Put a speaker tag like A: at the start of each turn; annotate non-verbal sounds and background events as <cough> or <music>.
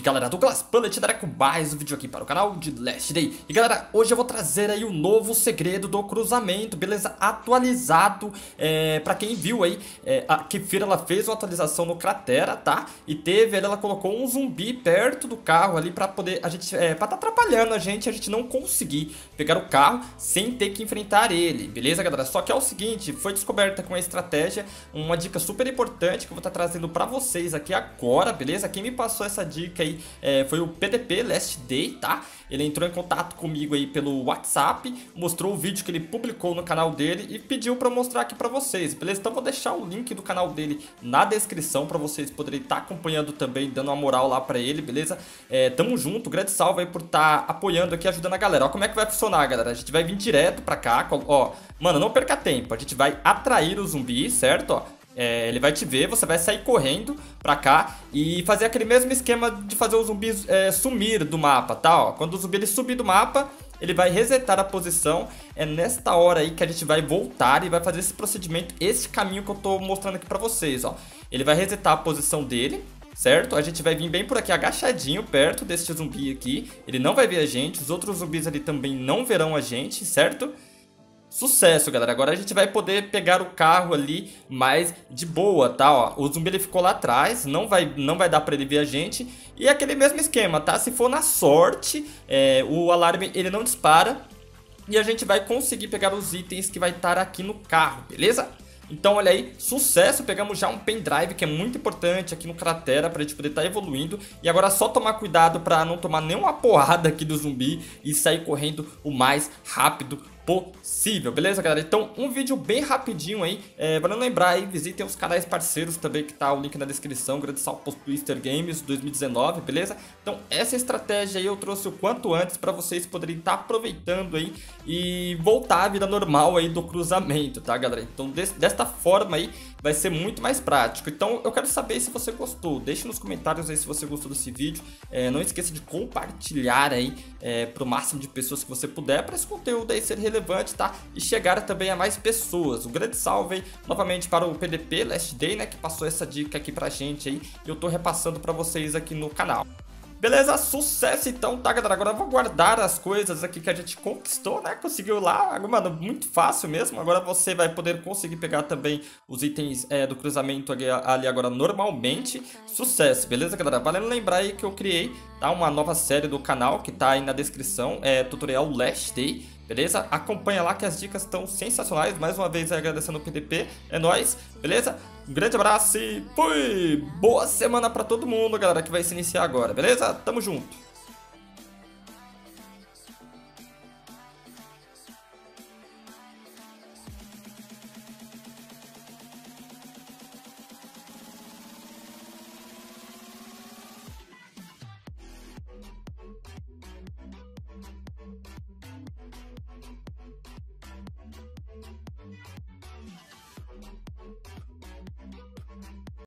A: galera, Douglas Bullet dará com mais um vídeo aqui para o canal de Last Day E galera, hoje eu vou trazer aí o novo segredo do cruzamento, beleza? Atualizado, é, pra quem viu aí, é, a Kefira ela fez uma atualização no Cratera, tá? E teve, ela colocou um zumbi perto do carro ali pra poder, a gente, é, pra tá atrapalhando a gente, a gente não conseguir pegar o carro sem ter que enfrentar ele, beleza galera? Só que é o seguinte, foi descoberta com a estratégia, uma dica super importante que eu vou estar tá trazendo pra vocês aqui agora, beleza? Quem me passou essa dica aí é, foi o PDP Last Day, tá? Ele entrou em contato comigo aí pelo WhatsApp, mostrou o vídeo que ele publicou no canal dele e pediu pra mostrar aqui pra vocês, beleza? Então vou deixar o link do canal dele na descrição pra vocês poderem estar tá acompanhando também, dando uma moral lá pra ele, beleza? É, tamo junto, grande salve aí por estar tá apoiando aqui, ajudando a galera. Ó como é que vai funcionar, galera. A gente vai vir direto pra cá, ó, mano, não perca tempo, a gente vai atrair o zumbi, certo? Ó, é, ele vai te ver, você vai sair correndo pra cá e fazer aquele mesmo esquema de fazer o zumbi é, sumir do mapa, tá? Ó, quando o zumbi ele subir do mapa, ele vai resetar a posição. É nesta hora aí que a gente vai voltar e vai fazer esse procedimento, esse caminho que eu tô mostrando aqui pra vocês, ó. Ele vai resetar a posição dele, certo? A gente vai vir bem por aqui agachadinho, perto deste zumbi aqui. Ele não vai ver a gente, os outros zumbis ali também não verão a gente, certo? Sucesso, galera. Agora a gente vai poder pegar o carro ali mais de boa, tá? Ó, o zumbi ele ficou lá atrás, não vai, não vai dar pra ele ver a gente. E é aquele mesmo esquema, tá? Se for na sorte, é, o alarme ele não dispara. E a gente vai conseguir pegar os itens que vai estar aqui no carro, beleza? Então olha aí, sucesso, pegamos já um pendrive que é muito importante aqui no Cratera pra gente poder estar tá evoluindo. E agora é só tomar cuidado pra não tomar nenhuma <laughs> porrada aqui do zumbi e sair correndo o mais rápido possível, beleza, galera? Então, um vídeo bem rapidinho aí, é, para não lembrar aí, visitem os canais parceiros também, que tá o link na descrição, grande salve pro Twister Games 2019, beleza? Então, essa estratégia aí eu trouxe o quanto antes para vocês poderem estar tá aproveitando aí e voltar à vida normal aí do cruzamento, tá, galera? Então, desta forma aí, vai ser muito mais prático. Então, eu quero saber se você gostou, deixe nos comentários aí se você gostou desse vídeo, é, não esqueça de compartilhar aí é, pro máximo de pessoas que você puder para esse conteúdo aí ser relevante relevante, tá? E chegar também a mais pessoas. Um grande salve aí, novamente para o PDP Last Day, né? Que passou essa dica aqui pra gente aí. E eu tô repassando pra vocês aqui no canal. Beleza, sucesso então, tá galera? Agora eu vou guardar as coisas aqui que a gente conquistou, né? Conseguiu lá, mano, muito fácil mesmo. Agora você vai poder conseguir pegar também os itens é, do cruzamento ali, ali, agora normalmente. Sucesso, beleza galera? Valendo lembrar aí que eu criei, tá? Uma nova série do canal que tá aí na descrição, é tutorial Last Day beleza? Acompanha lá que as dicas estão sensacionais. Mais uma vez agradecendo o PDP, é nóis, beleza? Um grande abraço e fui! Boa semana pra todo mundo, galera, que vai se iniciar agora, beleza? Tamo junto!